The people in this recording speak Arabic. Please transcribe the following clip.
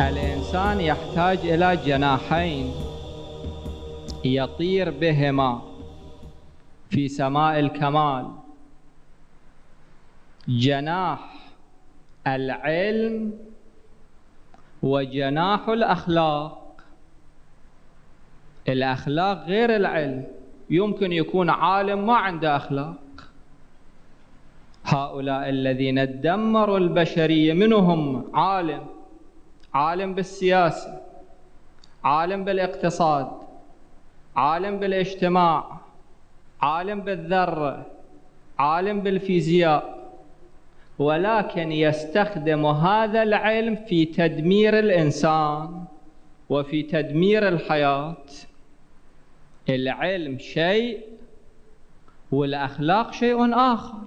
الإنسان يحتاج إلى جناحين يطير بهما في سماء الكمال. جناح العلم وجناح الأخلاق. الأخلاق غير العلم. يمكن يكون عالم ما عنده أخلاق. هؤلاء الذين دمروا البشرية منهم عالم. عالم بالسياسة. عالم بالاقتصاد. عالم بالاجتماع. عالم بالذرة عالم بالفيزياء. ولكن يستخدم هذا العلم في تدمير الإنسان وفي تدمير الحياة. العلم شيء والأخلاق شيء آخر.